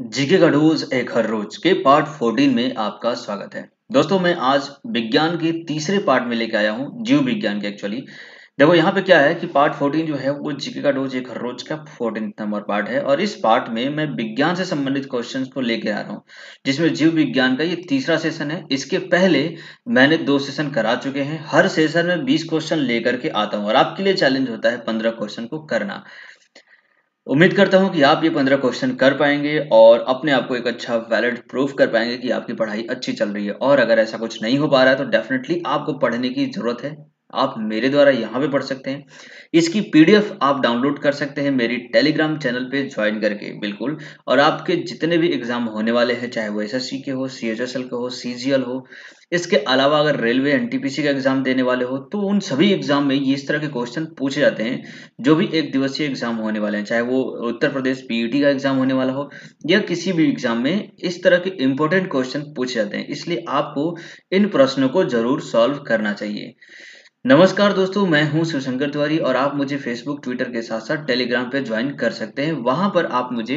GK का एक हर रोज के पार्ट 14 में आपका स्वागत है। दोस्तों, मैं आज विज्ञान के तीसरे पार्ट में लेके आया हूँ, जीव विज्ञान के एक्चुअली देखो, यहाँ पे क्या है कि पार्ट 14 जो है, वो जीके का डोज एक हर रोज का 14 नंबर पार्ट है और इस पार्ट में मैं विज्ञान से संबंधित क्वेश्चंस को लेके आ रहा हूँ, जिसमें जीव विज्ञान का ये तीसरा सेशन है। इसके पहले मैंने दो सेशन करा चुके हैं। हर सेशन में बीस क्वेश्चन लेकर के आता हूँ और आपके लिए चैलेंज होता है पंद्रह क्वेश्चन को करना। उम्मीद करता हूँ कि आप ये पंद्रह क्वेश्चन कर पाएँगे और अपने आप को एक अच्छा वैलिड प्रूफ कर पाएँगे कि आपकी पढ़ाई अच्छी चल रही है। और अगर ऐसा कुछ नहीं हो पा रहा है तो डेफिनेटली आपको पढ़ने की ज़रूरत है। आप मेरे द्वारा यहाँ पे पढ़ सकते हैं। इसकी पीडीएफ आप डाउनलोड कर सकते हैं मेरी टेलीग्राम चैनल पे ज्वाइन करके, बिल्कुल। और आपके जितने भी एग्ज़ाम होने वाले हैं, चाहे वो एसएससी के हो सीएचएसएल के हो सीजीएल हो, इसके अलावा अगर रेलवे एनटीपीसी का एग्ज़ाम देने वाले हो तो उन सभी एग्ज़ाम में ये इस तरह के क्वेश्चन पूछे जाते हैं, जो भी एक दिवसीय एग्ज़ाम होने वाले हैं, चाहे वो उत्तर प्रदेश पीईटी का एग्ज़ाम होने वाला हो, या किसी भी एग्ज़ाम में इस तरह के इंपॉर्टेंट क्वेश्चन पूछे जाते हैं। इसलिए आपको इन प्रश्नों को ज़रूर सॉल्व करना चाहिए। नमस्कार दोस्तों, मैं हूँ शिवशंकर तिवारी और आप मुझे फेसबुक ट्विटर के साथ साथ टेलीग्राम पे ज्वाइन कर सकते हैं। वहाँ पर आप मुझे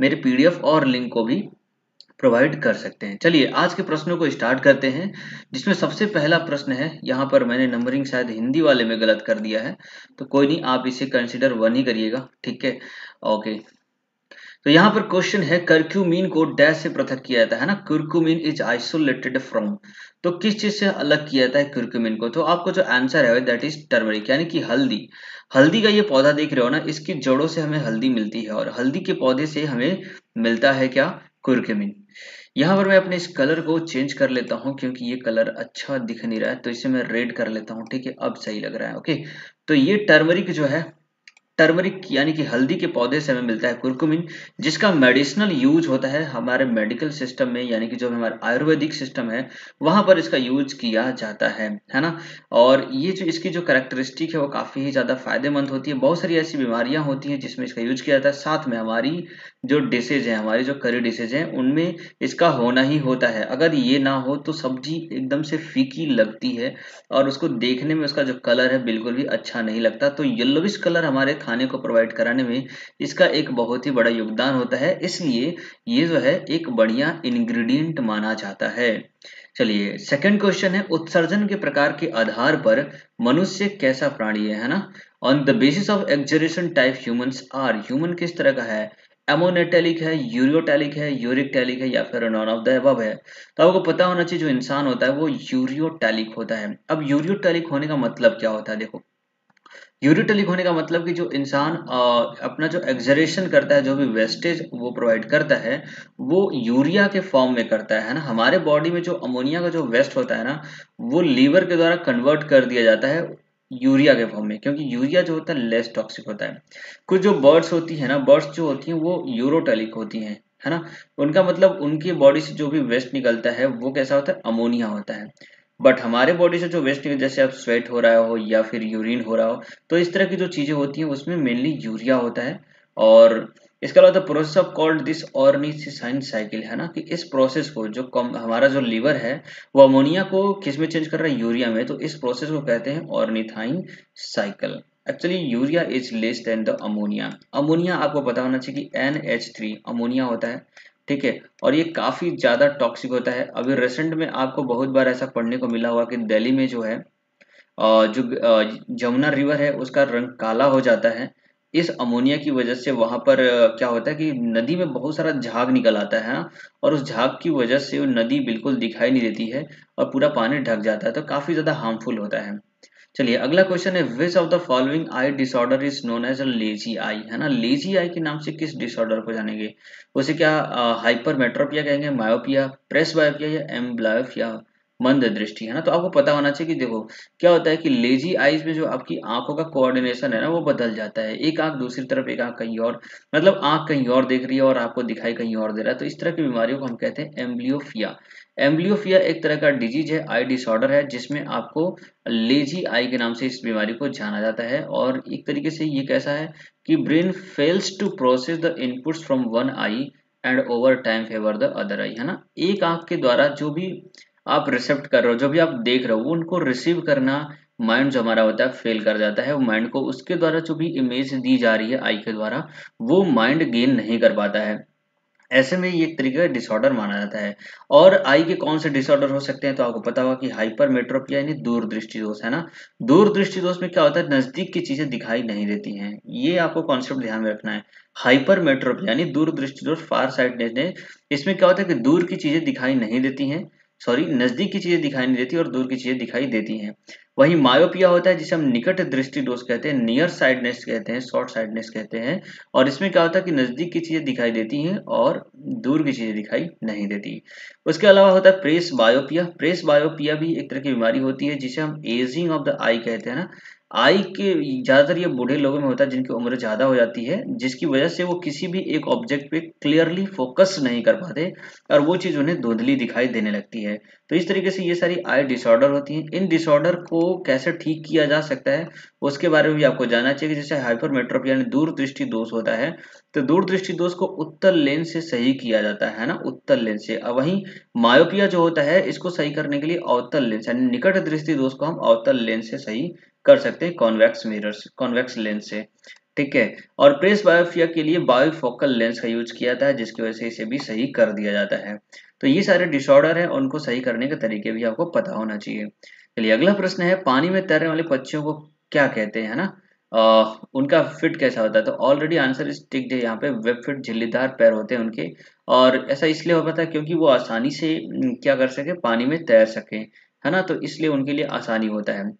मेरे पीडीएफ और लिंक को भी प्रोवाइड कर सकते हैं। चलिए, आज के प्रश्नों को स्टार्ट करते हैं, जिसमें सबसे पहला प्रश्न है, यहाँ पर मैंने नंबरिंग शायद हिंदी वाले में गलत कर दिया है तो कोई नहीं, आप इसे कंसिडर वन ही करिएगा, ठीक है? ओके तो यहाँ पर क्वेश्चन है कर्क्यूमिन को डैश से पृथक किया जाता है ना? कुर्कुमिन इज़ आइसोलेटेड फ्रॉम तो किस चीज़ से अलग किया जाता है कुर्कुमिन को? तो आपको जो आंसर है दैट इज़ टर्मरिक यानी कि हल्दी। हल्दी का ये पौधा देख रहे हो ना, इसकी जड़ों से हमें हल्दी मिलती है और हल्दी के पौधे से हमें मिलता है क्या? कुर्कुमिन यहाँ पर मैं अपने इस कलर को चेंज कर लेता हूँ, क्योंकि ये कलर अच्छा दिख नहीं रहा है तो इसे मैं रेड कर लेता हूँ, ठीक है? अब सही लग रहा है ओके तो ये टर्मरिक जो है टर्मरिक, यानी कि हल्दी के पौधे से हमें मिलता है कुरकुमिन, जिसका मेडिसिनल यूज़ होता है हमारे मेडिकल सिस्टम में, यानी कि जो हमारा आयुर्वेदिक सिस्टम है, वहाँ पर इसका यूज़ किया जाता है है ना? और ये जो इसकी जो करेक्टरिस्टिक है, वो काफ़ी ही ज़्यादा फ़ायदेमंद होती है। बहुत सारी ऐसी बीमारियाँ होती हैं जिसमें इसका यूज़ किया जाता है। साथ में हमारी जो डिशेज है, हमारी जो करी डिशेज हैं, उनमें इसका होना ही होता है। अगर ये ना हो तो सब्ज़ी एकदम से फीकी लगती है और उसको देखने में उसका जो कलर है, बिल्कुल भी अच्छा नहीं लगता। तो येलोविश कलर हमारे खाने को प्रोवाइड कराने में इसका एक बहुत ही बड़ा योगदान होता है। इसलिए ये जो है, एक बढ़िया इंग्रेडिएंट माना जाता है। चलिए सेकंड क्वेश्चन है, उत्सर्जन के प्रकार के आधार पर मनुष्य कैसा प्राणी है है ना? On the basis of excretion type humans are human किस तरह का है? एमोनेटेलिक है यूरियोटेलिक है यूरिक टैलिक है या फिर नॉन ऑफ़ द एबव है। तो आपको पता होना चाहिए जो इंसान होता है वो यूरियोटैलिक होता है। अब यूरियोटैलिक होने का मतलब क्या होता है? देखो यूरियोटैलिक होने का मतलब कि जो इंसान अपना जो एक्जरेशन करता है, जो भी वेस्टेज वो प्रोवाइड करता है, वो यूरिया के फॉर्म में करता है ना? हमारे बॉडी में जो अमोनिया का जो वेस्ट होता है ना, वो लीवर के द्वारा कन्वर्ट कर दिया जाता है। यूरिया के फॉर्म में, क्योंकि यूरिया जो होता है लेस टॉक्सिक होता है। कुछ जो बर्ड्स होती है ना बर्ड्स जो होती हैं, वो यूरोटेलिक होती हैं, है ना? उनका मतलब उनकी बॉडी से जो भी वेस्ट निकलता है, वो कैसा होता है? अमोनिया होता है। बट हमारे बॉडी से जो वेस्ट निकल, जैसे आप स्वेट हो रहा हो, या फिर यूरिन हो रहा हो तो इस तरह की जो चीज़ें होती हैं, उसमें मेनली यूरिया होता है। और इसके अलावा the process of called this ornithine cycle है ना, कि इस प्रोसेस को जो कम, हमारा जो लीवर है, वो अमोनिया को किसमें चेंज कर रहा है? यूरिया में। तो इस प्रोसेस को कहते हैं ornithine cycle actually urea is less than the ammonia ammonia आपको पता होना चाहिए कि एन एच थ्री अमोनिया होता है, ठीक है? और ये काफ़ी ज़्यादा टॉक्सिक होता है। अभी रिसेंट में आपको बहुत बार ऐसा पढ़ने को मिला हुआ कि दिल्ली में जो है जो जमुना रिवर है, उसका रंग काला हो जाता है। इस अमोनिया की वजह से वहाँ पर क्या होता है कि नदी में बहुत सारा झाग निकल आता है, और उस झाग की वजह से वो नदी बिल्कुल दिखाई नहीं देती है और पूरा पानी ढक जाता है तो काफ़ी ज़्यादा हार्मफुल होता है। चलिए, अगला क्वेश्चन है which of the following eye disorder is known as lazy eye है ना? लेजी आई के नाम से किस डिसऑर्डर को जानेंगे? उसे क्या हाइपर मेट्रोपिया कहेंगे मायोपिया प्रेस बायोपिया या एम्ब्लायोपिया मंद दृष्टि, है ना? तो आपको पता होना चाहिए कि देखो, क्या होता है कि लेजी आईज में जो आपकी आँखों का कोऑर्डिनेशन है ना, वो बदल जाता है। एक आँख दूसरी तरफ़, एक आँख कहीं और। मतलब आँख कहीं और देख रही है और आपको दिखाई कहीं और दे रहा है। तो इस तरह की बीमारियों को हम कहते हैं एम्ब्लियोफिया एम्ब्लियोफिया एक तरह का डिज़ीज़ है आई डिसऑर्डर है, जिसमें आपको लेजी आई के नाम से इस बीमारी को जाना जाता है। और एक तरीके से ये कैसा है कि brain fails to process the inputs from one eye and over time favour the other eye है ना? एक आँख के द्वारा जो भी आप रिसेप्ट कर रहे हो, जो भी आप देख रहे हो उनको रिसीव करना माइंड जो हमारा होता है फेल कर जाता है। वो माइंड को उसके द्वारा जो भी इमेज दी जा रही है आई के द्वारा, वो माइंड गेन नहीं कर पाता है। ऐसे में ये एक तरीके का डिसऑर्डर माना जाता है। और आई के कौन से डिसऑर्डर हो सकते हैं? तो आपको पता होगा कि हाइपर मेट्रोपिया यानी दूर दृष्टि दोष, है ना? दूर दृष्टि दोष में क्या होता है? नज़दीक की चीज़ें दिखाई नहीं देती हैं। ये आपको कॉन्सेप्ट ध्यान में रखना है। हाइपर मेट्रोपिया यानी दूर दृष्टि दोष फार साइड इसमें क्या होता है कि दूर की चीज़ें दिखाई नहीं देती हैं। सॉरी, नज़दीक की चीज़ें दिखाई नहीं देती और दूर की चीज़ें दिखाई देती हैं। वही मायोपिया होता है, जिसे हम निकट दृष्टि दोष कहते हैं नियर साइडनेस कहते हैं शॉर्ट साइडनेस कहते हैं, और इसमें क्या होता है कि नज़दीक की चीज़ें दिखाई देती हैं और दूर की चीज़ें दिखाई नहीं देती। उसके अलावा होता है प्रेस बायोपिया प्रेस बायोपिया भी एक तरह की बीमारी होती है, जिसे हम एजिंग ऑफ़ द आई कहते हैं ना। आई के ज़्यादातर ये बूढ़े लोगों में होता है जिनकी उम्र ज़्यादा हो जाती है, जिसकी वजह से वो किसी भी एक ऑब्जेक्ट पे क्लियरली फोकस नहीं कर पाते और वो चीज़ उन्हें धुंधली दिखाई देने लगती है। तो इस तरीके से ये सारी आई डिसऑर्डर होती हैं। इन डिसऑर्डर को कैसे ठीक किया जा सकता है, उसके बारे में भी आपको जानना चाहिए। जैसे हाइपरमेट्रोप यानी दूर दृष्टि दोष होता है तो दूर दृष्टि दोष को उत्तर लेंस से सही किया जाता है ना? उत्तर लेंस से। और वहीं मायोपिया जो होता है, इसको सही करने के लिए अवतल लेंस यानी निकट दृष्टि दोष को हम अवतल लेंस से सही कर सकते हैं कॉन्वेक्स मिरर कॉन्वेक्स लेंस से। ठीक है? और प्रेस बायोफिया के लिए बायोफोकल लेंस का यूज़ किया है जिसकी वजह से इसे भी सही कर दिया जाता है। तो ये सारे डिसऑर्डर है उनको सही करने के तरीके भी आपको पता होना चाहिए। चलिए अगला प्रश्न है पानी में तैरने वाले पक्षियों को क्या कहते हैं ना? आ, उनका फिट कैसा होता है? तो ऑलरेडी आंसर इस टिक है यहाँ पे वेब फिट झिल्लीदार पैर होते हैं उनके। और ऐसा इसलिए हो पाता है क्योंकि वो आसानी से क्या कर सके पानी में तैर सके है ना? तो इसलिए उनके लिए आसानी होता है।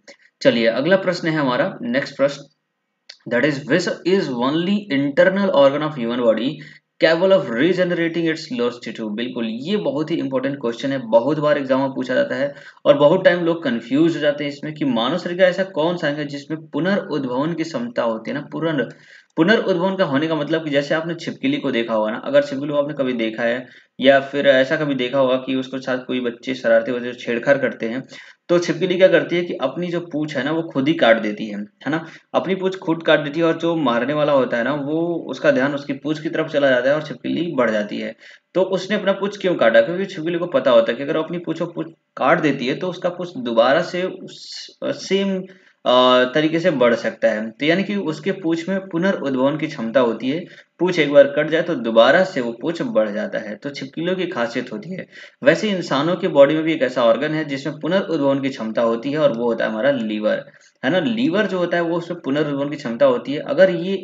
चलिए, अगला प्रश्न है हमारा नेक्स्ट प्रश्न। That is which is only internal organ of human body capable of regenerating its loss tissue बिल्कुल, ये बहुत ही इंपॉर्टेंट क्वेश्चन है। बहुत बार एग्ज़ाम में पूछा जाता है और बहुत टाइम लोग कंफ्यूज हो जाते हैं इसमें कि मानव शरीर का ऐसा कौन सा अंग है जिसमें पुनर्उद्भवन की क्षमता होती है ना, पुनर् पुनर्उद्भवन का होने का मतलब कि जैसे आपने छिपकली को देखा होगा ना, अगर छिपकली को आपने कभी देखा है, या फिर ऐसा कभी देखा होगा कि उसके साथ कोई बच्चे शरारते वजह छेड़खाड़ करते हैं तो छिपकली क्या करती है कि अपनी जो पूछ है ना, वो खुद ही काट देती है है ना? अपनी पूछ खुद काट देती है और जो मारने वाला होता है ना, वो उसका ध्यान उसकी पूछ की तरफ़ चला जाता है और छिपकली बढ़ जाती है। तो उसने अपना पूछ क्यों काटा? क्योंकि छिपकली को पता होता है कि अगर अपनी पूछ को काट देती है तो उसका पूछ दोबारा से सेम तरीके से बढ़ सकता है। तो यानी कि उसके पूछ में पुनर्उद्भवन की क्षमता होती है। पूछ एक बार कट जाए तो दोबारा से वो पूछ बढ़ जाता है। तो छिपकलियों की खासियत होती है। वैसे इंसानों के बॉडी में भी एक ऐसा ऑर्गन है जिसमें पुनर्उद्भवन की क्षमता होती है और वो होता है हमारा लीवर है ना? लीवर जो होता है वो उसमें पुनर्उद्भवन की क्षमता होती है। अगर ये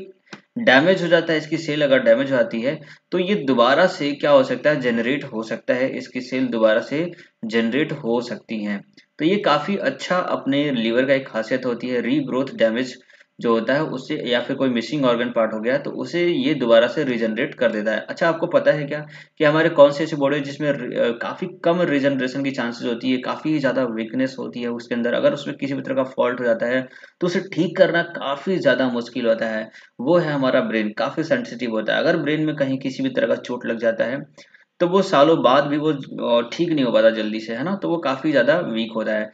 डैमेज हो जाता है, इसकी सेल अगर डैमेज हो जाती है तो ये दोबारा से क्या हो सकता है? जनरेट हो सकता है। इसकी सेल दोबारा से जनरेट हो सकती हैं। तो ये काफ़ी अच्छा अपने लीवर का एक खासियत होती है रीग्रोथ डैमेज जो होता है उससे या फिर कोई मिसिंग ऑर्गन पार्ट हो गया तो उसे ये दोबारा से रिजनरेट कर देता है। अच्छा आपको पता है क्या कि हमारे कौन से ऐसे बॉडी जिसमें काफ़ी कम रिजनरेशन की चांसेस होती है, काफ़ी ज़्यादा वीकनेस होती है उसके अंदर, अगर उसमें किसी भी तरह का फॉल्ट हो जाता है तो उसे ठीक करना काफ़ी ज़्यादा मुश्किल होता है। वो है हमारा ब्रेन काफ़ी सेंसिटिव होता है। अगर ब्रेन में कहीं किसी भी तरह का चोट लग जाता है तो वो सालों बाद भी वो ठीक नहीं हो पाता जल्दी से, है ना? तो वो काफ़ी ज़्यादा वीक होता है।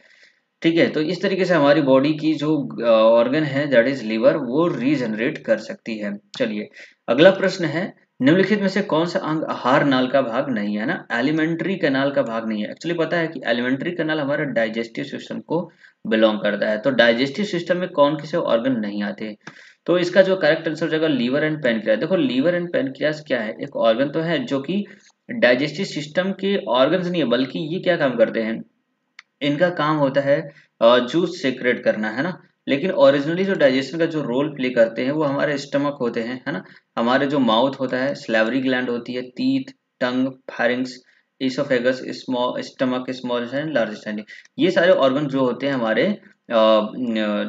ठीक है तो इस तरीके से हमारी बॉडी की जो ऑर्गन है दैट इज़ लिवर वो रीजनरेट कर सकती है। चलिए, अगला प्रश्न है, निम्नलिखित में से कौन सा अंग आहार नाल का भाग नहीं है ना? एलिमेंट्री कैनाल का भाग नहीं है। एक्चुअली पता है कि एलिमेंट्री कैनाल हमारे डाइजेस्टिव सिस्टम को बिलोंग करता है। तो डाइजेस्टिव सिस्टम में कौन किसे ऑर्गन नहीं आते? तो इसका जो करेक्ट आंसर हो जाएगा लीवर एंड पेनक्रियास देखो लीवर एंड पेनक्रियास क्या है? एक ऑर्गन तो है जो कि डाइजेस्टिव सिस्टम के ऑर्गन्स नहीं है, बल्कि ये क्या काम करते हैं? इनका काम होता है जूस सेक्रेट करना, है ना? लेकिन ओरिजिनली जो डाइजेशन का जो रोल प्ले करते हैं, वो हमारे स्टमक होते हैं, है ना? हमारे जो माउथ होता है स्लेवरी ग्लैंड होती है तीत tongue pharynx oesophagus small stomach small large ये सारे ऑर्गन जो होते हैं हमारे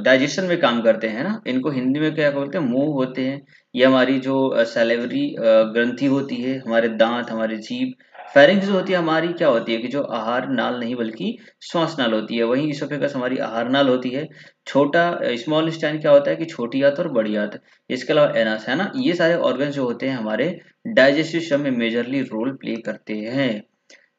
डाइजेशन में काम करते हैं ना? इनको हिंदी में क्या बोलते हैं? मुँह होते हैं। ये हमारी जो सैलेवरी ग्रंथि होती है, हमारे दांत, हमारे जीभ फेरिंग्स जो होती है, हमारी क्या होती है कि जो आहार नाल नहीं बल्कि श्वास नाल होती है। वहीं इसोफेगस हमारी आहार नाल होती है। छोटा स्मॉल स्टैंड क्या होता है कि छोटी आत और बड़ी आत। इसके अलावा एनास, है ना? ये सारे ऑर्गन जो होते हैं हमारे डाइजेस्टिव सिस्टम में मेजरली रोल प्ले करते हैं।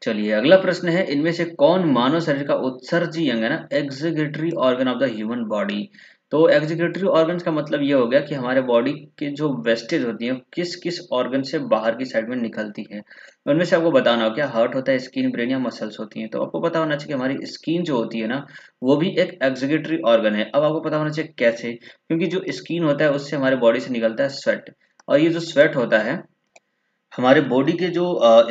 चलिए, अगला प्रश्न है, इनमें से कौन मानव शरीर का उत्सर्जी अंग है ना? Excretory organ of the human body तो एग्जीक्यूटरी ऑर्गन का मतलब ये हो गया कि हमारे बॉडी के जो वेस्टेज होती है किस किस ऑर्गन से बाहर की साइड में निकलती है। उनमें से आपको बताना हो, क्या हार्ट होता है स्किन ब्रेन या मसल्स होती हैं। तो आपको पता होना चाहिए कि हमारी स्किन जो होती है ना, वो भी एक एग्जीक्यूटरी ऑर्गन है। अब आपको पता होना चाहिए कैसे? क्योंकि जो स्किन होता है, उससे हमारे बॉडी से निकलता है स्वेट और ये जो स्वेट होता है हमारे बॉडी के जो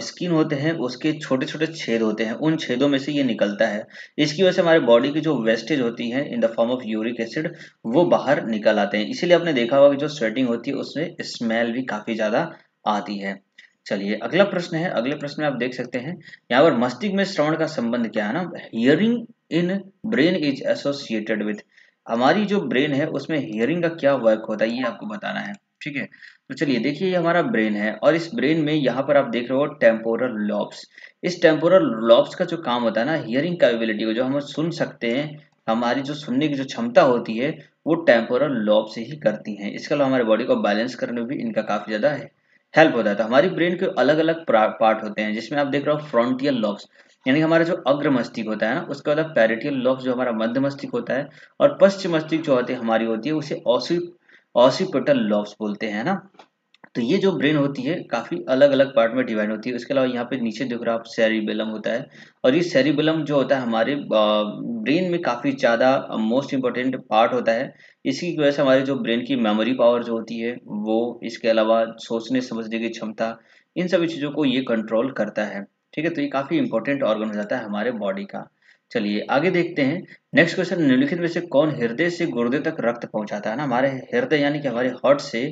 स्किन होते हैं, उसके छोटे छोटे छेद होते हैं। उन छेदों में से ये निकलता है। इसकी वजह से हमारे बॉडी की जो वेस्टेज होती है in the form of uric acid वो बाहर निकल आते हैं। इसीलिए आपने देखा होगा कि जो स्वेटिंग होती है उसमें स्मेल भी काफ़ी ज़्यादा आती है। चलिए, अगला प्रश्न है। अगले प्रश्न में आप देख सकते हैं, यहाँ पर मस्तिष्क में श्रवण का संबंध क्या है ना? Hearing in brain is associated with हमारी जो ब्रेन है, उसमें हियरिंग का क्या वर्क होता है, ये आपको बताना है। ठीक है? तो चलिए, देखिए ये हमारा ब्रेन है और इस ब्रेन में यहाँ पर आप देख रहे हो टेम्पोरल लॉब्स। इस टेम्पोरल लॉब्स का जो काम होता है ना, हियरिंग कैपेबिलिटी को जो हम सुन सकते हैं, हमारी जो सुनने की जो क्षमता होती है, वो टेम्पोरल लॉब से ही करती हैं। इसके अलावा हमारे बॉडी को बैलेंस करने में भी इनका काफ़ी ज़्यादा है, हेल्प होता है। तो हमारी ब्रेन के अलग अलग पार्ट होते हैं, जिसमें आप देख रहे हो फ्रंटियल लॉब्स, यानी हमारा जो अग्र मस्तिष्क होता है ना, उसके बाद पैरिटियल लॉब्स, जो हमारा मध्य मस्तिष्क होता है और पश्चिम मस्तिष्क जो होती है, हमारी होती है, उसे ऑसिपिटल लॉब्स बोलते हैं ना? तो ये जो ब्रेन होती है, काफ़ी अलग अलग पार्ट में डिवाइड होती है। उसके अलावा यहाँ पे नीचे देख रहा आप सेरिबेलम होता है। और ये सेरिबेलम जो होता है, हमारे ब्रेन में काफ़ी ज़्यादा मोस्ट इम्पोर्टेंट पार्ट होता है। इसी वजह से हमारी जो ब्रेन की मेमोरी पावर जो होती है, वो इसके अलावा सोचने, समझने की क्षमता, इन सभी चीज़ों को ये कंट्रोल करता है। ठीक है? तो ये काफ़ी इंपॉर्टेंट ऑर्गन हो जाता है हमारे बॉडी का। चलिए आगे देखते हैं। नेक्स्ट क्वेश्चन निम्नलिखित में से कौन हृदय से गुर्दे तक रक्त पहुंचाता है ना? हमारे हृदय यानी कि हमारे हार्ट से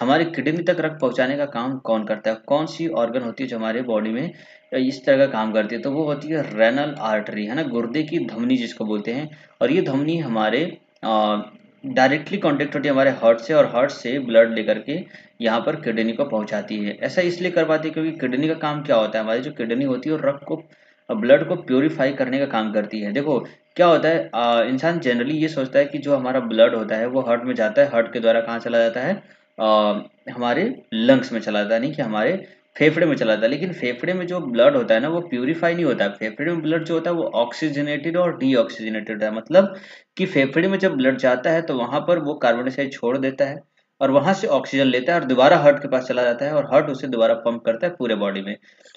हमारे किडनी तक रक्त पहुँचाने का काम कौन करता है? कौन सी ऑर्गन होती है जो हमारे बॉडी में इस तरह का काम करती है? तो वो होती है रेनल आर्टरी है ना? गुर्दे की धमनी जिसको बोलते हैं। और ये धमनी हमारे डायरेक्टली कॉन्टेक्ट होती है हमारे हार्ट से और हार्ट से ब्लड लेकर के यहाँ पर किडनी को पहुंचाती है। ऐसा इसलिए कर पाती है क्योंकि किडनी का काम क्या होता है? हमारी जो किडनी होती है वो रक्त को ब्लड को प्योरीफाई करने का काम करती है। देखो क्या होता है इंसान जनरली ये सोचता है कि जो हमारा ब्लड होता है वो हार्ट में जाता है हार्ट के द्वारा कहाँ चला जाता है? आ, हमारे लंग्स में चला जाता है नहीं कि हमारे फेफड़े में चला जाता है। लेकिन फेफड़े में जो ब्लड होता है ना वो प्योरीफाई नहीं होता। फेफड़े में ब्लड जो होता है वो ऑक्सीजनेटेड और डीऑक्सीजनेटेड है। मतलब कि फेफड़े में जब ब्लड जाता है तो वहाँ पर वो कार्बन डाइऑक्साइड छोड़ देता है। और वहाँ से ऑक्सीजन लेता है और दोबारा हार्ट के पास चला जाता है और हार्ट उसे दोबारा पंप करता है पूरे बॉडी में।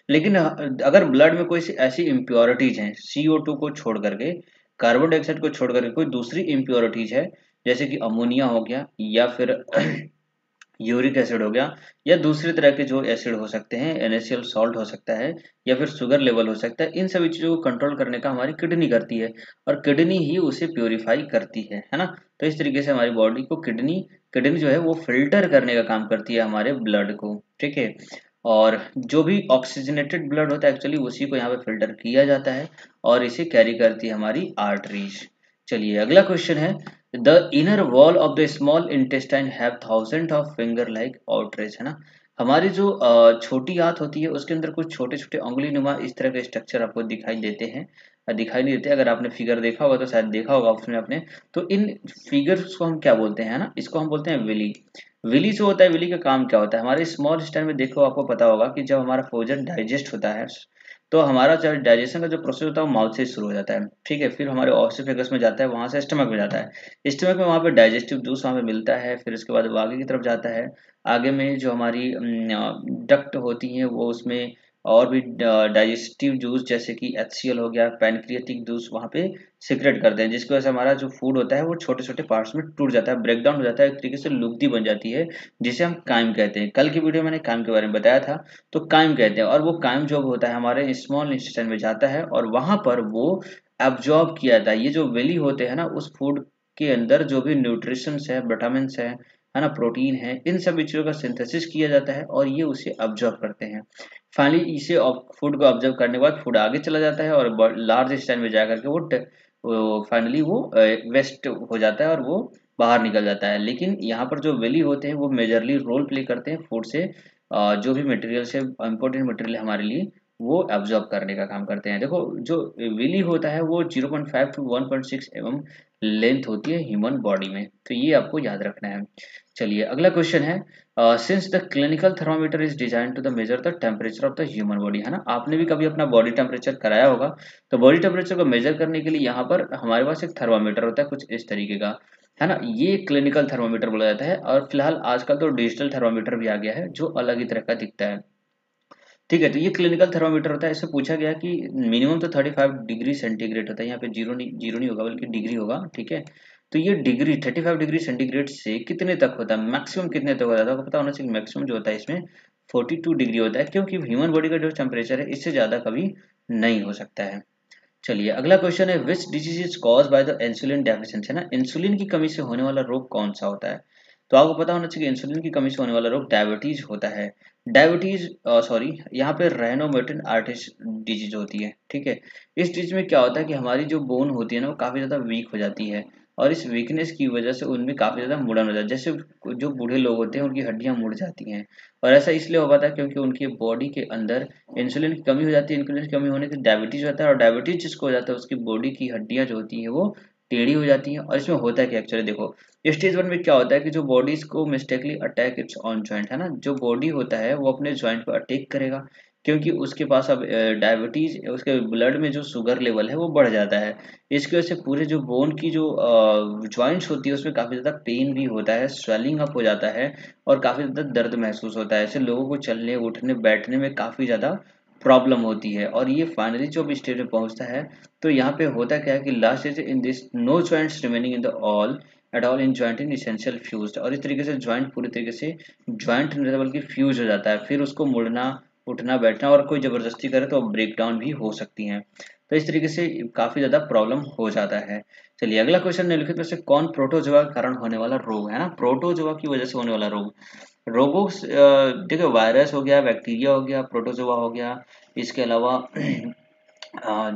लेकिन अगर ब्लड में कोई ऐसी इम्प्योरिटीज हैं सीओ को छोड़ करके कार्बन डाइऑक्साइड को छोड़ करके कोई दूसरी इम्प्योरिटीज है, जैसे कि अमोनिया हो गया या फिर यूरिक एसिड हो गया, या दूसरे तरह के जो एसिड हो सकते हैं एनएसएल सॉल्ट हो सकता है, या फिर शुगर लेवल हो सकता है, इन सभी चीज़ों को कंट्रोल करने का हमारी किडनी करती है, और किडनी ही उसे प्योरीफाई करती है है ना? तो इस तरीके से हमारी बॉडी को किडनी किडनी जो है वो फ़िल्टर करने का काम करती है हमारे ब्लड को, ठीक है? और जो भी ऑक्सीजनेटेड ब्लड होता है एक्चुअली उसी को यहाँ पे फ़िल्टर किया जाता है, और इसे कैरी करती है हमारी आर्टरीज चलिए, अगला क्वेश्चन है the inner wall of the small intestine have thousand of finger like outrage है ना? हमारी जो छोटी आंत होती है, उसके अंदर कुछ छोटे छोटे उंगली नुमा इस तरह के स्ट्रक्चर आपको दिखाई देते हैं। दिखाई नहीं देते। अगर आपने फिगर देखा होगा तो शायद देखा होगा उसमें आपने। तो इन फिगर्स को हम क्या बोलते हैं ना? इसको हम बोलते हैं विली विली जो होता है विली का काम क्या होता है? हमारे स्मॉल स्टैंड में देखो, आपको पता होगा कि जब हमारा भोजन डाइजेस्ट होता है तो हमारा जो डाइजेशन का जो प्रोसेस होता है, वो माउथ से शुरू हो जाता है। ठीक है, फिर हमारे ऑक्सीफेगस में जाता है, वहाँ से स्टमक में जाता है। स्टमक में वहाँ पे डाइजेस्टिव जूस वहाँ पे मिलता है, फिर उसके बाद वो आगे की तरफ़ जाता है। आगे में जो हमारी डक्ट होती है, वो उसमें और भी डाइजेस्टिव जूस जैसे कि एचसीएल हो गया पैनक्रियाटिक जूस वहाँ पे सिक्रेट करते हैं जिसकी वजह से हमारा जो फ़ूड होता है वो छोटे छोटे पार्ट्स में टूट जाता है ब्रेकडाउन हो जाता है, एक तरीके से लुब्दी बन जाती है, जिसे हम कायम कहते हैं। कल की वीडियो मैंने कायम के बारे में बताया था तो कायम कहते हैं, और वो कायम जो होता है हमारे स्मॉल इंस्टेशन में जाता है, और वहाँ पर वो एब्जॉर्ब किया जाता है। ये जो वेली होते हैं ना, उस फ़ूड के अंदर जो भी न्यूट्रिशन है विटामिन है है ना प्रोटीन है, इन सभी चीज़ों का सिंथेसिस किया जाता है, और ये उसे ऑब्ज़र्व करते हैं। फाइनली इसे फ़ूड को ऑब्ज़र्व करने के बाद फ़ूड आगे चला जाता है और लार्ज स्टैंड में जाकर के वो फाइनली वो वेस्ट हो जाता है और वो बाहर निकल जाता है। लेकिन यहाँ पर जो वेली होते हैं, वो मेजरली रोल प्ले करते हैं फ़ूड से जो भी मटेरियल से इम्पोर्टेंट मटेरियल हमारे लिए वो एब्जॉर्ब करने का काम करते हैं। देखो, जो विली होता है, वो 0.5 टू 1.6 एम लेंथ होती है ह्यूमन बॉडी में। तो ये आपको याद रखना है। चलिए, अगला क्वेश्चन है since the clinical thermometer is design to the measure the temperature of the human body है ना? आपने भी कभी अपना बॉडी टेम्परेचर कराया होगा। तो बॉडी टेम्परेचर को मेजर करने के लिए यहाँ पर हमारे पास एक थर्मामीटर होता है, कुछ इस तरीके का, है ना? ये क्लिनिकल थर्मामीटर बोला जाता है और फ़िलहाल आजकल तो डिजिटल थर्मामीटर भी आ गया है, जो अलग ही तरह का दिखता है। ठीक है तो ये क्लिनिकल थर्मामीटर होता है, इससे पूछा गया कि मिनिमम तो 35 डिग्री सेंटीग्रेड होता है, यहाँ पे ज़ीरो नहीं ज़ीरो नहीं होगा, बल्कि डिग्री होगा, ठीक है? तो ये डिग्री 35 डिग्री सेंटीग्रेड से कितने तक होता है? मैक्सिमम कितने तक होता है? तो आपको पता होना चाहिए मैक्सिमम जो होता है इसमें 42 डिग्री होता है, क्योंकि ह्यूमन बॉडी का जो टेम्परेचर है, इससे ज़्यादा कभी नहीं हो सकता है। चलिए, अगला क्वेश्चन है which disease is cause by the insulin deficiency है ना? इंसुलिन की कमी से होने वाला रोग कौन सा होता है? तो आपको पता होना चाहिए इंसुलिन की कमी से होने वाला रोग डायबिटीज़ होता है। डायबिटीज़ सॉरी यहाँ पे रेनोमेटिन आर्टिस डिज़ीज़ होती है, ठीक है? इस डिज़ीज़ में क्या होता है कि हमारी जो बोन होती है ना, वो काफ़ी ज़्यादा वीक हो जाती है और इस वीकनेस की वजह से उनमें काफ़ी ज़्यादा मुड़न हो जाता है। जैसे जो बूढ़े लोग होते हैं, उनकी हड्डियाँ मुड़ जाती हैं और ऐसा इसलिए हो पाता है क्योंकि उनकी बॉडी के अंदर इंसुलिन की कमी हो जाती है। इंसुलिन की कमी होने से डायबिटीज़ होता है और डायबिटीज़ जिसको हो जाता है, उसकी बॉडी की हड्डियाँ जो होती हैं, वो टेढ़ी हो जाती है और इसमें होता है कि एक्चुअली देखो स्टेज वन में क्या होता है कि जो बॉडीज को mistakenly attack its own joint है ना? जो बॉडी होता है, वो अपने ज्वाइंट पर अटैक करेगा, क्योंकि उसके पास अब डायबिटीज़ उसके ब्लड में जो शुगर लेवल है, वो बढ़ जाता है। इसकी वजह से पूरे जो बोन की जो ज्वाइंट्स होती है, उसमें काफ़ी ज़्यादा पेन भी होता है स्वेलिंग अप हो जाता है और काफ़ी ज़्यादा दर्द महसूस होता है। ऐसे लोगों को चलने, उठने, बैठने में काफ़ी ज़्यादा प्रॉब्लम होती है। और ये फाइनली जो भी स्टेज में पहुँचता है तो यहाँ पे होता क्या है कि last stage in this no joints remaining in the all at all in joint in essential fuse और इस तरीके से ज्वाइंट पूरी तरीके से ज्वाइंट बल्कि फ्यूज हो जाता है। फिर उसको मुड़ना, उठना, बैठना और कोई ज़बरदस्ती करे तो ब्रेक डाउन भी हो सकती हैं। तो इस तरीके से काफ़ी ज़्यादा प्रॉब्लम हो जाता है। चलिए, अगला क्वेश्चन निम्नलिखित में से कौन प्रोटोजोआ के कारण होने वाला रोग है ना? प्रोटोजोआ की वजह से होने वाला रोग। रोगों देखो वायरस हो गया बैक्टीरिया हो गया प्रोटोजोआ हो गया, इसके अलावा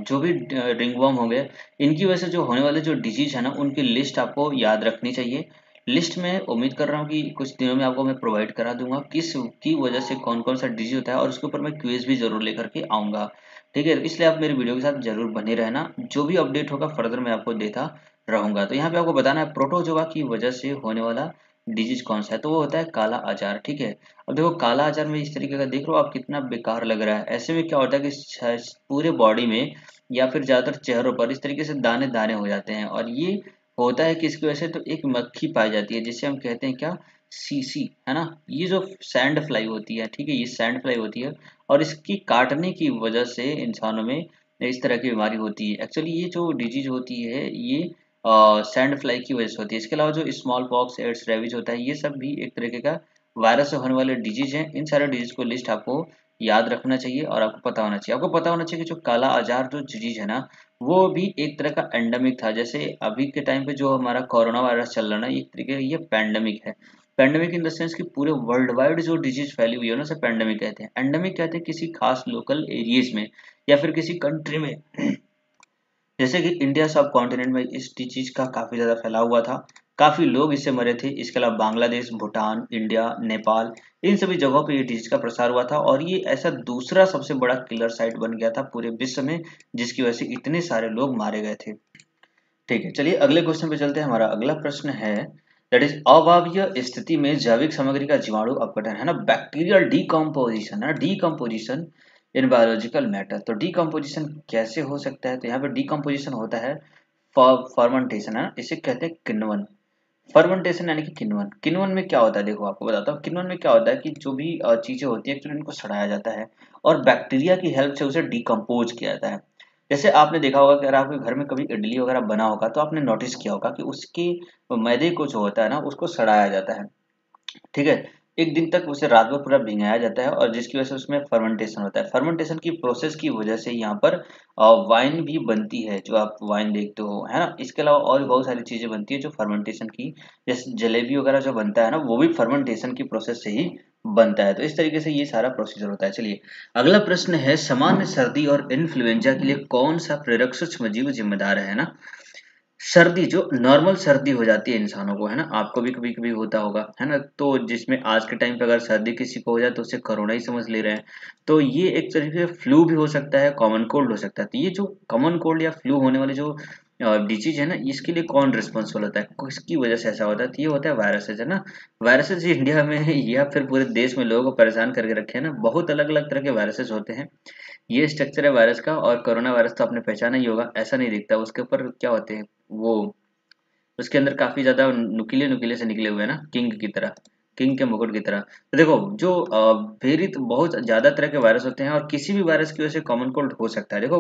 जो भी रिंगवर्म हो गए इनकी वजह से जो होने वाले जो डिज़ीज़ है ना, उनकी लिस्ट आपको याद रखनी चाहिए। लिस्ट में उम्मीद कर रहा हूँ कि कुछ दिनों में आपको मैं प्रोवाइड करा दूँगा किस, की वजह से कौन कौन सा डिज़ीज़ होता है और उसके ऊपर मैं क्वेज भी ज़रूर लेकर के आऊँगा। ठीक है, इसलिए आप मेरे वीडियो के साथ ज़रूर बने रहना। जो भी अपडेट होगा फर्दर मैं आपको देता रहूँगा। तो यहाँ पे आपको बताना है प्रोटोजोवा की वजह से होने वाला डिज़ीज़ कौन सा है? तो वो होता है काला आजार, ठीक है? अब देखो, काला आजार में इस तरीके का देख लो, आप कितना बेकार लग रहा है। ऐसे में क्या होता है कि पूरे बॉडी में या फिर ज़्यादातर चेहरों पर इस तरीके से दाने दाने हो जाते हैं। और ये होता है कि इसकी वजह से तो एक मक्खी पाई जाती है, जिसे हम कहते हैं क्या? सीसी है ना? ये जो सैंड फ्लाई होती है, ठीक है? ये सैंड फ्लाई होती है और इसकी काटने की वजह से इंसानों में इस तरह की बीमारी होती है। एक्चुअली ये जो डिज़ीज़ होती है, ये सैंड फ्लाई की वजह से होती है। इसके अलावा जो स्मॉल पॉक्स एड्स रेविज होता है, ये सब भी एक तरीके का वायरस से होने वाले डिज़ीज़ हैं। इन सारे डिज़ीज़ को लिस्ट आपको याद रखना चाहिए और आपको पता होना चाहिए। आपको पता होना चाहिए कि जो काला आजार जो डिज़ीज़ है ना, वो भी एक तरह का एंडेमिक था। जैसे अभी के टाइम पे जो हमारा कोरोना वायरस चल रहा है एक तरीके का, ये पैंडमिक है। पैंडमिक इन द सेंस कि पूरे वर्ल्ड वाइड जो डिज़ीज़ फैली हुई है ना, उसे पैंडमिक कहते हैं। एंडेमिक कहते हैं किसी खास लोकल एरियाज़ में या फिर किसी कंट्री में। जैसे कि इंडिया सब कॉन्टिनेंट में इस डिज़ीज़ का काफ़ी ज़्यादा फैला हुआ था। काफ़ी लोग इससे मरे थे। इसके अलावा बांग्लादेश, भूटान इंडिया नेपाल, इन सभी जगहों पर ये डिज़ीज़ का प्रसार हुआ था और ये ऐसा दूसरा सबसे बड़ा किलर साइट बन गया था पूरे विश्व में, जिसकी वजह से इतने सारे लोग मारे गए थे। ठीक है, चलिए अगले क्वेश्चन पे चलते हैं। हमारा अगला प्रश्न है दैट इज़ अभाव्य स्थिति में जैविक सामग्री का जीवाणु अपघटन, है ना? बैक्टीरियल डीकम्पोजिशन है ना? डीकम्पोजिशन इन बायोलॉजिकल मैटर तो डीकम्पोजिशन कैसे हो सकता है? तो यहाँ पे डीकम्पोजिशन होता है फॉर्मेंटेशन है इसे कहते हैं किन्वन फर्मेंटेशन यानी कि किन्वन किन्वन में क्या होता है? देखो, आपको बताता हूँ। किन्वन में क्या होता है कि जो भी चीज़ें होती है एक्चुअली उनको सड़ाया जाता है और बैक्टीरिया की हेल्प से उसे डिकम्पोज किया जाता है। जैसे आपने देखा होगा कि अगर आपके घर में कभी इडली वगैरह बना होगा तो आपने नोटिस किया होगा कि उसके मैदे को जो होता है ना, उसको सड़ाया जाता है। ठीक है? एक दिन तक उसे रात भर पूरा भिंगाया जाता है और जिसकी वजह से उसमें फर्मेंटेशन होता है। फर्मेंटेशन की प्रोसेस की वजह से यहाँ पर वाइन भी बनती है, जो आप वाइन देखते हो, है ना? इसके अलावा और बहुत सारी चीज़ें बनती है जो फर्मेंटेशन की, जैसे जलेबी वगैरह जो बनता है ना, वो भी फर्मेंटेशन की प्रोसेस से ही बनता है। तो इस तरीके से ये सारा प्रोसीजर होता है। चलिए, अगला प्रश्न है, सामान्य सर्दी और इन्फ्लुएंजा के लिए कौन सा प्रेरक सूक्ष्म जीव जिम्मेदार है ना? सर्दी, जो नॉर्मल सर्दी हो जाती है इंसानों को, है ना? आपको भी कभी कभी होता होगा, है ना? तो जिसमें आज के टाइम पे अगर सर्दी किसी को हो जाए तो उसे कोरोना ही समझ ले रहे हैं। तो ये एक तरीके से फ्लू भी हो सकता है कॉमन कोल्ड हो सकता है। तो ये जो कॉमन कोल्ड या फ्लू होने वाले जो डिज़ीज़ है ना, इसके लिए कौन रिस्पॉन्सिबल होता है? किसकी वजह से ऐसा होता है? तो ये होता है वायरसेज है ना? वायरसेज इंडिया में या फिर पूरे देश में लोगों को परेशान करके रखे हैं ना, बहुत अलग अलग तरह के वायरसेज होते हैं। ये स्ट्रक्चर है वायरस का और कोरोना वायरस तो आपने पहचाना ही होगा, ऐसा नहीं दिखता, उसके ऊपर क्या होते हैं? वो, उसके अंदर काफ़ी ज़्यादा नुकीले नुकीले से निकले हुए हैं ना, किंग की तरह, किंग के मुकुट की तरह। तो देखो, जो वेरी तो बहुत ज़्यादा तरह के वायरस होते हैं और किसी भी वायरस की वजह से कॉमन कोल्ड हो सकता है। देखो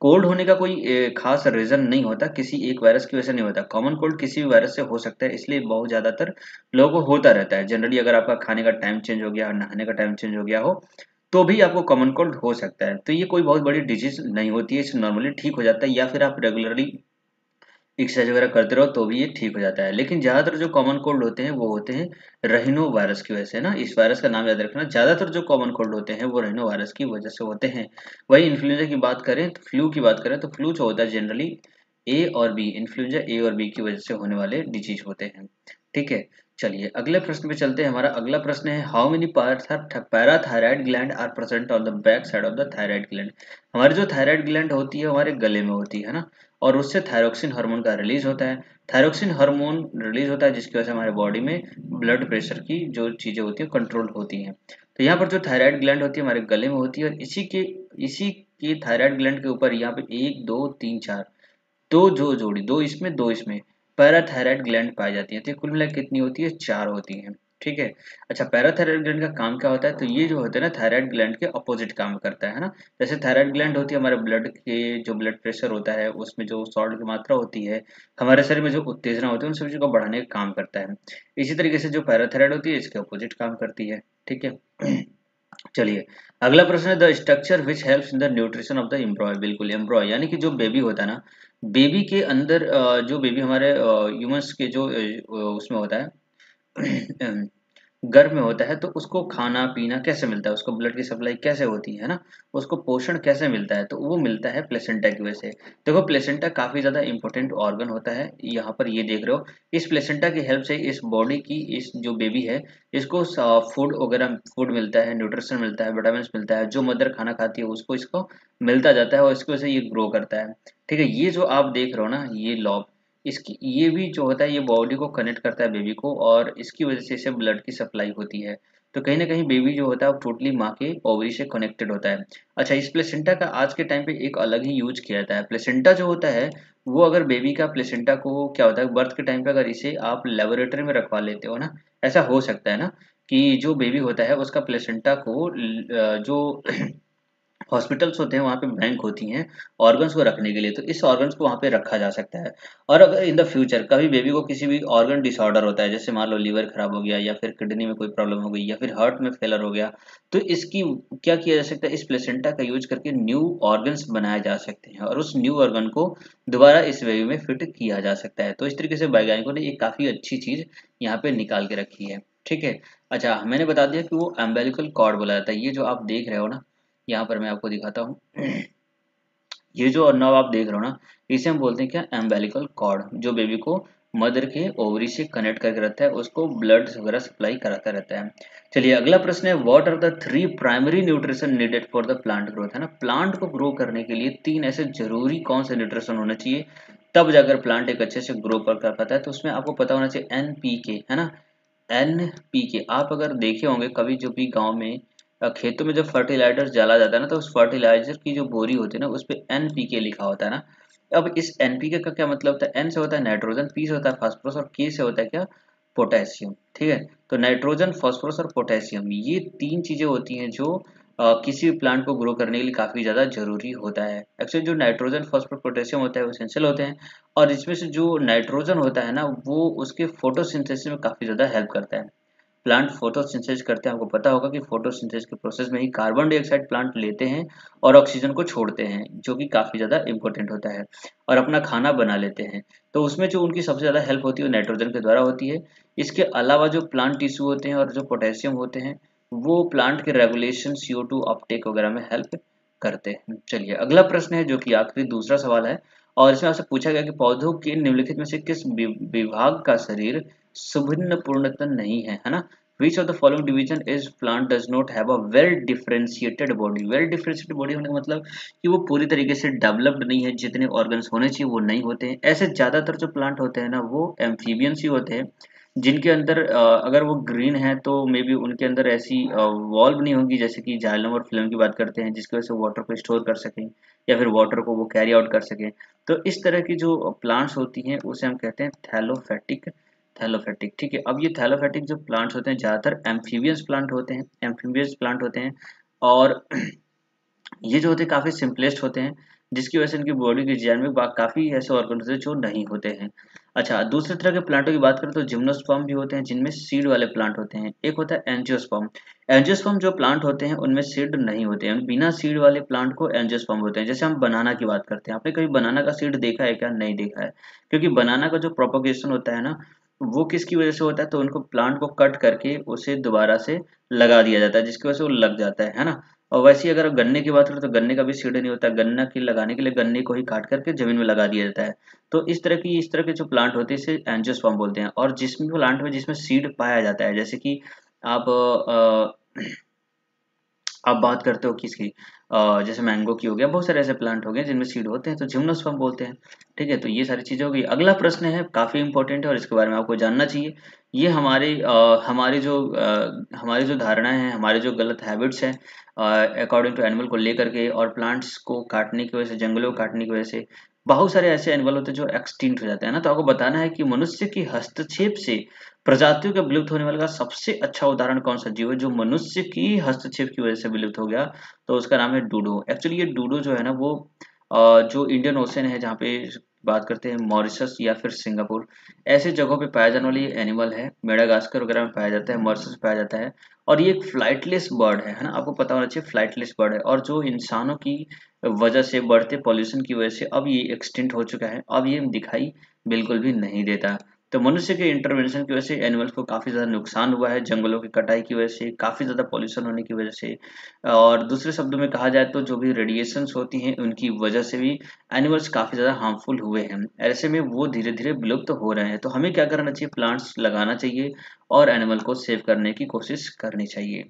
कोल्ड होने का कोई खास रीज़न नहीं होता, किसी एक वायरस की वजह से नहीं होता। कॉमन कोल्ड किसी भी वायरस से हो सकता है, इसलिए बहुत ज़्यादातर लोगों को होता रहता है। जनरली अगर आपका खाने का टाइम चेंज हो गया, नहाने का टाइम चेंज हो गया हो तो भी आपको कॉमन कोल्ड हो सकता है। तो ये कोई बहुत बड़ी डिज़ीज़ नहीं होती है इसे नॉर्मली ठीक हो जाता है या फिर आप रेगुलरली एक्सरसाइज वगैरह करते रहो तो भी ये ठीक हो जाता है। लेकिन ज़्यादातर जो कॉमन कोल्ड होते हैं, वो होते हैं रहीनो वायरस की वजह से ना। इस वायरस का नाम याद रखना, ज़्यादातर जो कॉमन कोल्ड होते हैं, वो रहीनो वायरस की वजह से होते हैं। वही इन्फ्लुएंजा की बात करें तो फ्लू की बात करें तो फ्लू जो होता है जनरली ए और बी इन्फ्लुएंजा ए और बी की वजह से होने वाले डिज़ीज़ होते हैं। ठीक है? चलिए, अगले प्रश्न पे चलते हैं। हमारा अगला प्रश्न है how many parathyroid gland are present on the back side of the thyroid gland हमारी जो थायराइड ग्लैंड होती है हमारे गले में होती है ना? और उससे थायरोक्सिन हार्मोन का रिलीज़ होता है। थायरोक्सिन हार्मोन रिलीज़ होता है, जिसकी वजह से हमारे बॉडी में ब्लड प्रेशर की जो चीज़ें होती है कंट्रोल होती हैं। तो यहाँ पर जो थायराइड ग्लैंड होती है, हमारे गले में होती है, और इसी के इसी के थायराइड ग्लैंड के ऊपर यहाँ पे एक, दो, तीन, चार, दो जो जोड़ी, दो इसमें दो इसमें पैराथायराइड ग्लैंड पाई जाती है। तो कुल मिला कितनी होती है? चार होती हैं। ठीक है? अच्छा पैराथायराइड ग्लैंड का काम क्या होता है? तो ये जो होता है ना थायराइड ग्लैंड के अपोजिट काम करता है ना? जैसे थायराइड ग्लैंड होती है, हमारे ब्लड के जो ब्लड प्रेशर होता है, उसमें जो सॉल्ट की मात्रा होती है, हमारे शरीर में जो उत्तेजना होती है, उन सब चीज़ों को बढ़ाने का काम करता है। इसी तरीके से जो पैराथायराइड होती है, इसके अपोजिट काम करती है, ठीक है? चलिए, अगला प्रश्न है the structure which helps in the nutrition of the embryo बिल्कुल एम्ब्रॉय यानी कि जो बेबी होता है ना बेबी के अंदर जो बेबी हमारे ह्यूमंस के जो उसमें होता है गर्भ में होता है तो उसको खाना, पीना कैसे मिलता है? उसको ब्लड की सप्लाई कैसे होती है ना? उसको पोषण कैसे मिलता है? तो वो मिलता है प्लेसेंटा की वजह से। देखो प्लेसेंटा काफ़ी ज़्यादा इंपॉर्टेंट ऑर्गन होता है। यहाँ पर ये देख रहे हो, इस प्लेसेंटा की हेल्प से इस बॉडी की, इस जो बेबी है, इसको फ़ूड वगैरह फ़ूड मिलता है न्यूट्रिशन मिलता है विटामिन मिलता है, जो मदर खाना खाती है, उसको इसको मिलता जाता है और इसकी वजह से ये ग्रो करता है। ठीक है, ये जो आप देख रहे हो ना, ये लॉब इसकी, ये भी जो होता है, ये बॉडी को कनेक्ट करता है बेबी को और इसकी वजह से इसे ब्लड की सप्लाई होती है। तो कहीं ना कहीं बेबी जो होता है, वो टोटली माँ के ओवरी से कनेक्टेड होता है। अच्छा इस प्लेसेंटा का आज के टाइम पे एक अलग ही यूज़ किया जाता है। प्लेसेंटा जो होता है, वो अगर बेबी का प्लेसेंटा को क्या होता है बर्थ के टाइम पे अगर इसे आप लेबोरेटरी में रखवा लेते हो ना, ऐसा हो सकता है ना कि जो बेबी होता है, उसका प्लेसेंटा को जो हॉस्पिटल्स होते हैं, वहाँ पे बैंक होती हैं ऑर्गन्स को रखने के लिए तो इस ऑर्गन्स को वहाँ पे रखा जा सकता है। और अगर इन द फ्यूचर कभी बेबी को किसी भी ऑर्गन डिसऑर्डर होता है, जैसे मान लो लीवर खराब हो गया या फिर किडनी में कोई प्रॉब्लम हो गई या फिर हार्ट में फेलर हो गया तो इसकी क्या किया जा सकता है? इस प्लेसेंटा का यूज़ करके न्यू ऑर्गन्स बनाए जा सकते हैं और उस न्यू ऑर्गन को दोबारा इस बेबी में फिट किया जा सकता है। तो इस तरीके से वैज्ञानिकों ने एक काफ़ी अच्छी चीज़ यहाँ पे निकाल के रखी है। ठीक है? अच्छा मैंने बता दिया कि वो एम्बेलिकल कॉर्ड बोला जाता है। ये जो आप देख रहे हो ना यहाँ पर मैं आपको दिखाता हूँ। ये जो नव आप देख रहे हो ना, इसे हम बोलते हैं क्या? एम्बेलिकल कॉर्ड जो बेबी को मदर के ओवरी से कनेक्ट करके रहता है, उसको ब्लड वगैरह सप्लाई कराता रहता है। चलिए, अगला प्रश्न है what are the three primary nutrition needed for the plant growth है ना? प्लांट को ग्रो करने के लिए तीन ऐसे ज़रूरी कौन से न्यूट्रिशन होना चाहिए? तब जाकर प्लांट एक अच्छे से ग्रो कर पाता है तो उसमें आपको पता होना चाहिए एन पी के है ना? एन पी के आप अगर देखे होंगे, कभी जो भी गाँव में खेतों में जब फर्टिलाइज़र डाला जाता है ना तो उस फर्टिलाइज़र की जो बोरी होती है ना उस पर एन पी के लिखा होता है ना। अब इस एन पी के का क्या मतलब होता है? एन से होता है नाइट्रोजन पी से होता है फास्फोरस और के से होता है क्या? पोटेशियम ठीक है? तो नाइट्रोजन फॉस्फोरस और पोटेशियम ये तीन चीज़ें होती हैं जो आ, किसी भी प्लांट को ग्रो करने के लिए काफ़ी ज़्यादा ज़रूरी होता है। एक्चुअली जो नाइट्रोजन फॉस्फोरस पोटेशियम होता है वो एसेंशियल होते हैं। और इसमें से जो नाइट्रोजन होता है ना वो उसके फोटोसिंथेसिस में काफ़ी ज़्यादा हेल्प करता है। प्लांट फोटोसिंथेसिस करते हैं, आपको पता होगा कि फोटोसिंथेसिस के प्रोसेस में ही कार्बन डाइऑक्साइड प्लांट लेते हैं और ऑक्सीजन को छोड़ते हैं, जो कि काफ़ी ज़्यादा इंपॉर्टेंट होता है और अपना खाना बना लेते हैं। तो उसमें जो उनकी सबसे ज़्यादा हेल्प होती है वो नाइट्रोजन के द्वारा होती है। इसके अलावा जो प्लांट टिश्यू होते हैं और जो पोटेशियम होते हैं, वो प्लांट के रेगुलेशन सी अपटेक वगैरह में हेल्प करते हैं। चलिए, अगला प्रश्न है जो कि आखिरी दूसरा सवाल है और इसमें आपसे पूछा गया कि पौधों के निम्नलिखित में से किस विभाग का शरीर सुभिन्न पूर्णता नहीं है है ना? Which of the following division is plant does not have a well differentiated body? Well differentiated body होने का मतलब कि वो पूरी तरीके से डेवलप्ड नहीं है, जितने ऑर्गन्स होने चाहिए वो नहीं होते हैं। ऐसे ज़्यादातर जो प्लांट होते हैं ना, वो एम्फीबियंस ही होते हैं, जिनके अंदर अगर वो ग्रीन है तो मे बी उनके अंदर ऐसी वॉल्व नहीं होगी, जैसे कि जालम और फ़िल्म की बात करते हैं, जिसकी वजह से वाटर को स्टोर कर सकें या फिर वाटर को वो कैरी आउट कर सकें। तो इस तरह की जो प्लांट्स होती हैं, उसे हम कहते हैं थैलोफेटिक थैलोफेटिक, ठीक है? अब ये थैलोफेटिक जो प्लांट्स होते हैं, ज़्यादातर एम्फीबियस प्लांट होते हैं एम्फीबियस प्लांट होते हैं और ये जो होते हैं काफ़ी सिंपलेस्ट होते हैं, जिसकी वजह से इनकी बॉडी के डिज़ाइन में काफ़ी ऐसे ऑर्गन होते हैं जो नहीं होते हैं। अच्छा दूसरे तरह के प्लांटों की बात करें तो जिम्नोस्पर्म भी होते हैं, जिनमें सीड वाले प्लांट होते हैं। एक होता है एंजियोस्पर्म एंजियोस्पर्म जो प्लांट होते हैं, उनमें सीड नहीं होते हैं। बिना सीड वाले प्लांट को एंजियोस्पर्म होते हैं। जैसे हम बनाना की बात करते हैं, आपने कभी बनाना का सीड देखा है क्या? नहीं देखा है। क्योंकि बनाना का जो प्रोपोगेशन होता है ना वो किसकी वजह से होता है? तो उनको प्लांट को कट करके उसे दोबारा से लगा दिया जाता है, जिसकी वजह से वो लग जाता है है ना? और वैसे ही अगर गन्ने की बात करें तो गन्ने का भी सीड नहीं होता। गन्ना की लगाने के लिए गन्ने को ही काट करके ज़मीन में लगा दिया जाता है। तो इस तरह की, इस तरह के जो प्लांट होते हैं, इसे एंजियोस्पर्म बोलते हैं। और जिसमें प्लांट में जिसमें सीड पाया जाता है, जैसे कि आप आप बात करते हो किसकी जैसे मैंगो की हो गया, बहुत सारे ऐसे प्लांट हो गए जिनमें सीड होते हैं तो जिम्नोस्पर्म बोलते हैं, ठीक है? तो ये सारी चीज़ें होगी अगला प्रश्न है, काफ़ी इंपॉर्टेंट है और इसके बारे में आपको जानना चाहिए। ये हमारे हमारी जो हमारी जो धारणाएँ हैं, हमारे जो गलत हैबिट्स हैं अकॉर्डिंग टू एनिमल को लेकर के और प्लांट्स को काटने की वजह से, जंगलों को काटने की वजह से, बहुत सारे ऐसे एनिमल होते हैं जो एक्सटिंक्ट हो जाते हैं ना? तो आपको बताना है कि मनुष्य की हस्तक्षेप से प्रजातियों के विलुप्त होने वाले का सबसे अच्छा उदाहरण कौन सा जीव है, जो मनुष्य की हस्तक्षेप की वजह से विलुप्त हो गया? तो उसका नाम है डूडो। एक्चुअली ये डूडो जो है ना, वो जो इंडियन ओशन है, जहाँ पे बात करते हैं मॉरिशस या फिर सिंगापुर ऐसे जगहों पे पाया जाने वाली एनिमल है। मेडागास्कर वगैरह में पाया जाता है मॉरिशस में पाया जाता है। और ये एक फ्लाइटलेस बर्ड है ना? आपको पता होना चाहिए फ्लाइटलेस बर्ड है। और जो इंसानों की वजह से, बढ़ते पॉल्यूशन की वजह से, अब ये एक्सटेंट हो चुका है। अब ये दिखाई बिल्कुल भी नहीं देता। तो मनुष्य के इंटरवेंशन की वजह से एनिमल्स को काफ़ी ज़्यादा नुकसान हुआ है, जंगलों की कटाई की वजह से, काफ़ी ज़्यादा पॉल्यूशन होने की वजह से। और दूसरे शब्दों में कहा जाए तो जो भी रेडिएशंस होती हैं, उनकी वजह से भी एनिमल्स काफ़ी ज़्यादा हार्मफुल हुए हैं। ऐसे में वो धीरे धीरे विलुप्त तो हो रहे हैं। तो हमें क्या करना चाहिए? प्लांट्स लगाना चाहिए और एनिमल को सेव करने की कोशिश करनी चाहिए।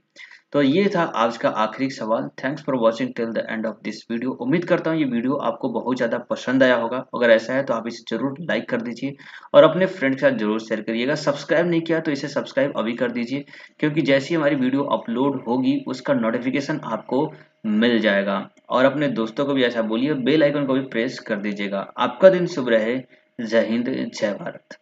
तो ये था आज का आखिरी सवाल। Thanks for watching till the end of this video उम्मीद करता हूँ ये वीडियो आपको बहुत ज़्यादा पसंद आया होगा। अगर ऐसा है तो आप इसे ज़रूर लाइक कर दीजिए और अपने फ्रेंड के साथ ज़रूर शेयर करिएगा। सब्सक्राइब नहीं किया तो इसे सब्सक्राइब अभी कर दीजिए, क्योंकि जैसी हमारी वीडियो अपलोड होगी, उसका नोटिफिकेशन आपको मिल जाएगा। और अपने दोस्तों को भी ऐसा बोलिए बेल आइकन को भी प्रेस कर दीजिएगा। आपका दिन शुभ रहे। जय हिंद, जय भारत।